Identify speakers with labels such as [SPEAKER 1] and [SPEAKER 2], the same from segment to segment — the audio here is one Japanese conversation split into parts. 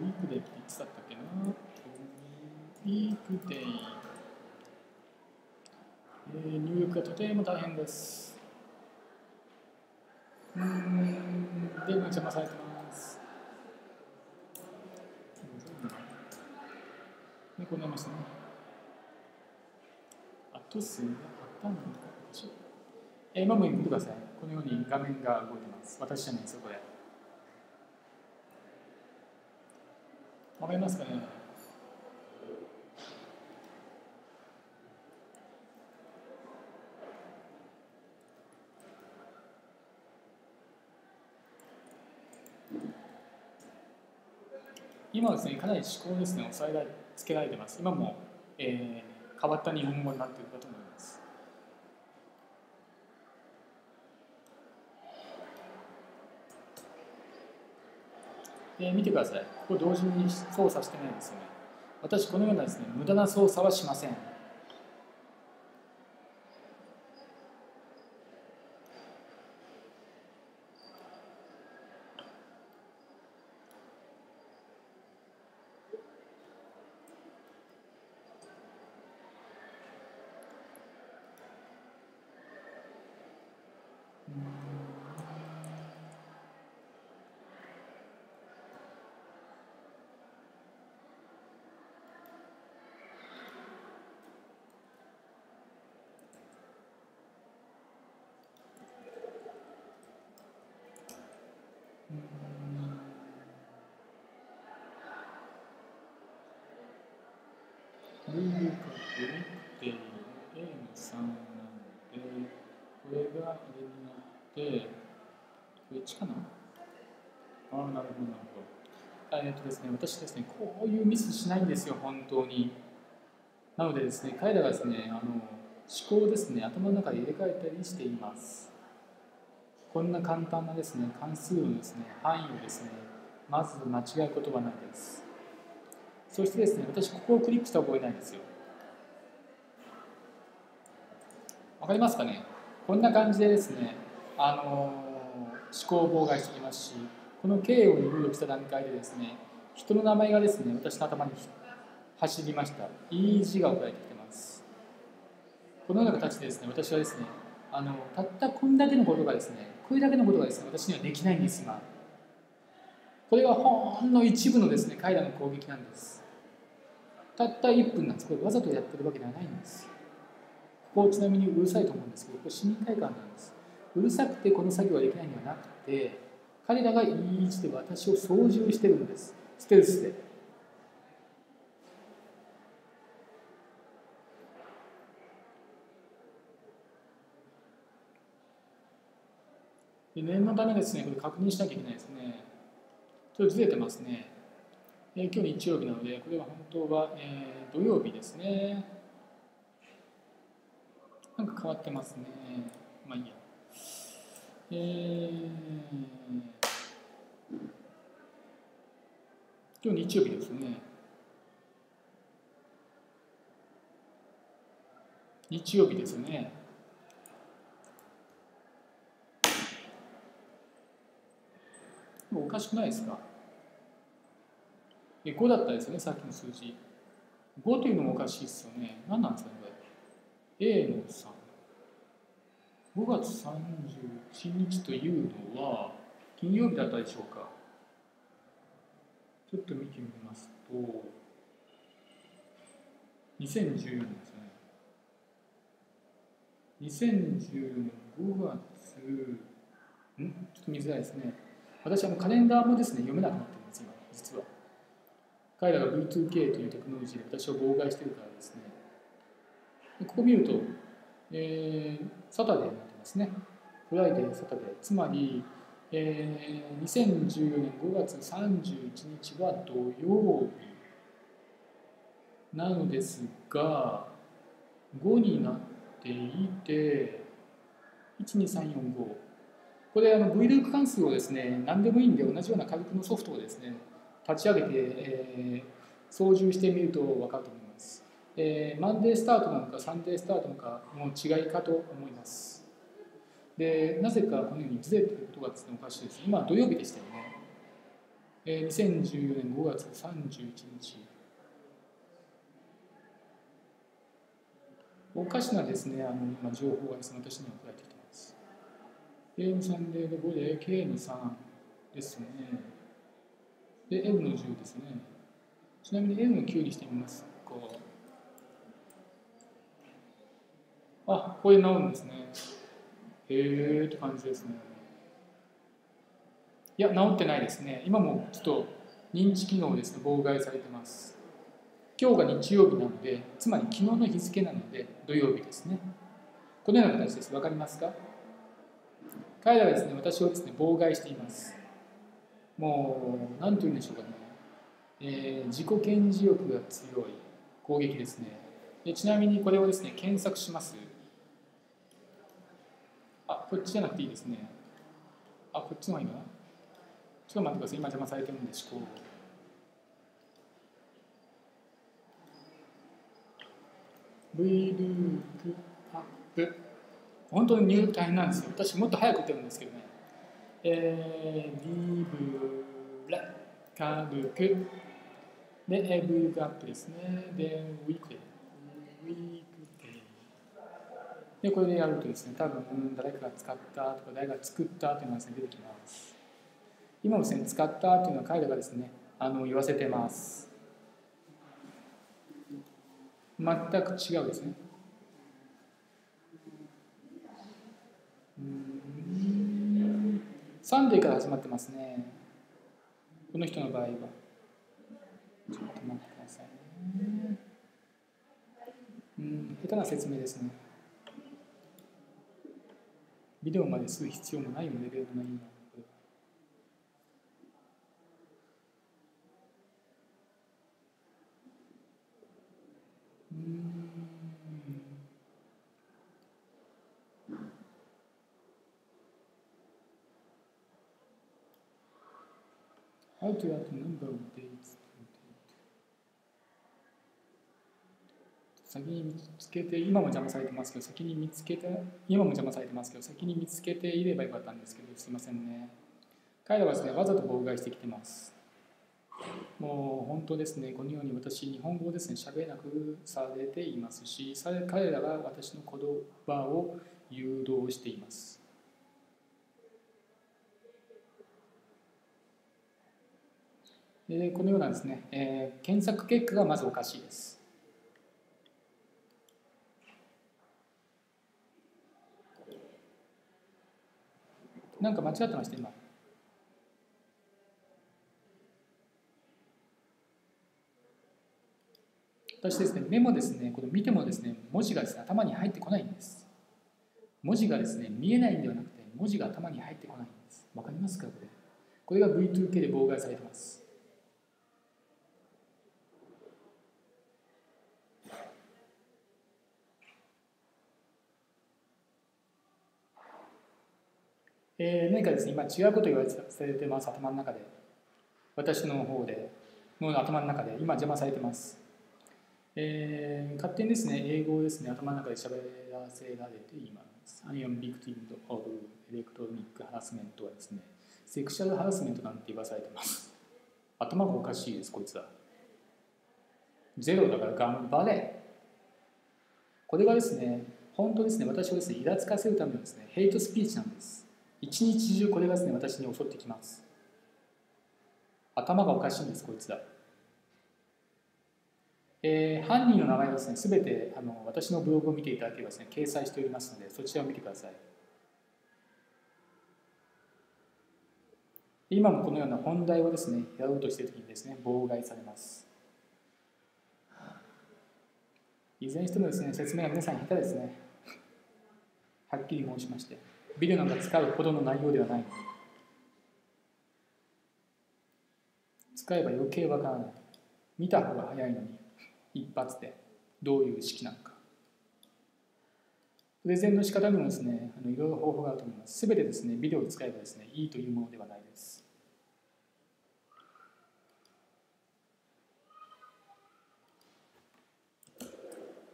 [SPEAKER 1] ウィークデイっていつだったっけなウィークデイ、えー、入力がとても大変です。うん。デーブが邪魔されてます。ね、こうなりましたね。あと数があったのかでしょうえー、今も見てください。このように画面が動いてます。私じゃないですよこれ。わかりますかね？今はですね、かなり思考ですね、抑えられつけられてます。今も、えー、変わった日本語になっているかと思います。で見てください。ここ同時に操作してないんですよね。私、このようなですね、無駄な操作はしません。ルかけて A の3なん。で、これが入れになって、これ1かなああ、なるほど、なるほど。えっとですね、私ですね、こういうミスしないん。ですよ、本当に。なのでですね、彼らがですね、あの思考をですね、頭の中で入れ替えたりしています。こんな簡単なですね、関数のですね、範囲をですね、まず間違うことはないです。そしてですね、私ここをクリックした覚えないんですよ。わかりますかね？こんな感じでですね、あのー、思考を妨害してきますし、この K を入力した段階でですね、人の名前がですね、私の頭に走りました。いい字が送られてきてます。このような形でですね、私はですね、あのたったこんだけのことがですね、これだけのことがですね、私にはできないんです、今。これはほんの一部のですね、彼らの攻撃なんです。たった1分なんです。これわざとやってるわけではないんです。ここちなみにうるさいと思うんですけど、これ市民会館なんです。うるさくてこの作業ができないんではなくて、彼らがいい位置で私を操縦してるんです。ステルスで。で念のためですね、これ確認しなきゃいけないですね。ちょっとずれてますね。えー、今日日曜日なので、これは本当は、えー、土曜日ですね。なんか変わってますね。まあいいや。えー、今日日曜日ですね。日曜日ですね。おかしくないですか？5だったですよね、さっきの数字。5というのもおかしいですよね。何なんですかね、これ？A の3。5月31日というのは、金曜日だったでしょうか。ちょっと見てみますと、2014年ですね。2014年5月、ん？ちょっと見づらいですね。私はもうカレンダーもですね、読めなくなってるんです、今、実は。彼らが V2K というテクノロジーで私を妨害してるからですね。ここ見ると、えー、 Saturday になってますね。 Friday、Saturday。つまり、えー、2014年5月31日は土曜日なのですが、5になっていて、12345これあの V ループ関数をですね何でもいいんで同じような軽くのソフトをですね立ち上げて、えー、操縦してみると分かると思います、えー、マンデースタートなのかサンデースタートなのかの違いかと思います。でなぜかこのようにずれていることがですねおかしいです。今土曜日でしたよね。えー、2014年5月31日。おかしなですね、あの今情報がですね、私には送られてき A の3で5で K の3ですね。で、L の10ですね。ちなみに L の9にしてみますこうあ、これで治るんですね。へえって感じですね。いや、治ってないですね。今もちょっと認知機能ですね、妨害されてます。今日が日曜日なので、つまり昨日の日付なので土曜日ですね。このような形です。わかりますか？彼らはですね、私をですね、妨害しています。もう、何と言うんでしょうかね。えー、自己顕示欲が強い攻撃ですねで。ちなみにこれをですね、検索します。あ、こっちじゃなくていいですね。あ、こっちの方がいいかな。ちょっと待ってください。今邪魔されてるんで思考。V ループアップ。本当に入力大変なんですよ。私もっと早く打てるんですけどね。えー、リブラ、カルク。で、えー、V ループアップですね。で、ウィークデウィークデで、これでやるとですね、多分誰かが使ったとか誰かが作ったというのがですね、出てきます。今もですね、使ったというのは彼らがですね、あの言わせてます。全く違うですね。サンデーから始まってますね。この人の場合は。ちょっと待ってくださいね。うん、下手な説明ですね。ビデオまでする必要もないレベルの内容うん How to add number of dates 先に見つけて、今も邪魔されてますけど、先に見つけて、今も邪魔されてますけど、先に見つけていればよかったんですけど、すいませんね。彼らはですね、わざと妨害してきてます。もう。本当ですね、このよう。に私、日本語をですね、喋れなくされていますし、彼らが私の言葉を誘導しています。でこのようなですね、えー、検索結果がまずおかしいです。なんか間違ってました、今。私ですね、メモですね、この見てもですね、文字がですね、頭に入ってこないんです。文字がですね、見えないんではなくて、文字が頭に入ってこないんです。わかりますかこれ。これが V2K で妨害されてます。えー、何かですね、今違うこと言われてます、頭の中で。私の方で、の頭の中で、今邪魔されてます。えー、勝手にですね、英語をですね、頭の中で喋らせられています。I am victim of electronic harassment はですね、セクシャルハラスメントなんて言わされてます。頭がおかしいです、こいつは。ゼロだから頑張れ。これがですね、本当ですね、私をですね、イラつかせるためのですね、ヘイトスピーチなんです。一日中これがですね、私に襲ってきます。頭がおかしいんです、こいつら。えー、犯人の名前はですね、すべてあの私のブログを見ていただければですね、掲載しておりますので、そちらを見てください。今もこのような本題をですね、やろうとしているときにですね、妨害されます。いずれにしてもですね、説明が皆さん下手ですね。はっきり申しまして。ビデオなんか使うほどの内容ではない。使えば余計わからない。見た方が早いのに。一発でどういう式なのかプレゼンの仕方にもですねあのいろいろ方法があると思いますすべてですねビデオを使えばですねいいというものではないです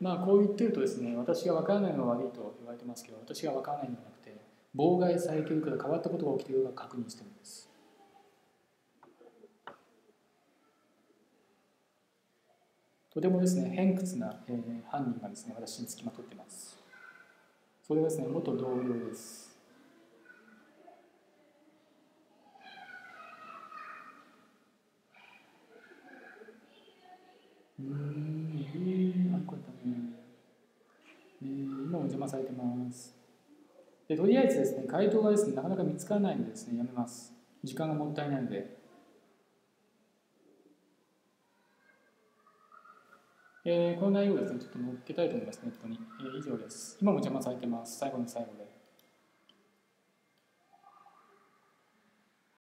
[SPEAKER 1] まあこう言ってるとですね私が分からないのが悪いと言われてますけど私が分からないのではなくて妨害再教育が変わったことが起きているか確認しています。とてもですね、偏屈な、えー、犯人がですね、私につきまとっています。それはですね、元同僚です。うん、えー、あ、こうやったね。えー、今お邪魔されてます。でとりあえずですね、回答がですね、なかなか見つからないのでですね、やめます。時間がもったいないので。えー、この内容をですね、ちょっと載っけたいと思います、ネットに。えー、以上です。今も邪魔されてます。最後の最後で。